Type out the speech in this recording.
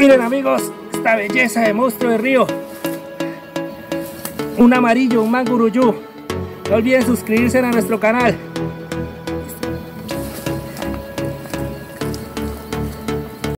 Miren amigos, esta belleza de monstruo de río. Un amarillo, un manguruyú. No olviden suscribirse a nuestro canal.